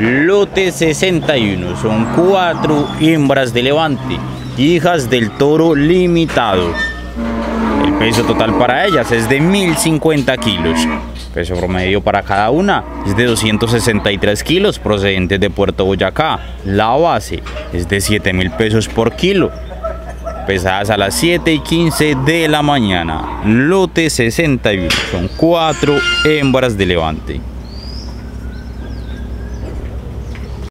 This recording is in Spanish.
Lote 61 son cuatro hembras de levante, hijas del toro limitado. El peso total para ellas es de 1050 kilos. Peso promedio para cada una es de 263 kilos procedentes de Puerto Boyacá. La base es de 7 mil pesos por kilo. Pesadas a las 7 y 15 de la mañana. Lote 61. Son cuatro hembras de levante.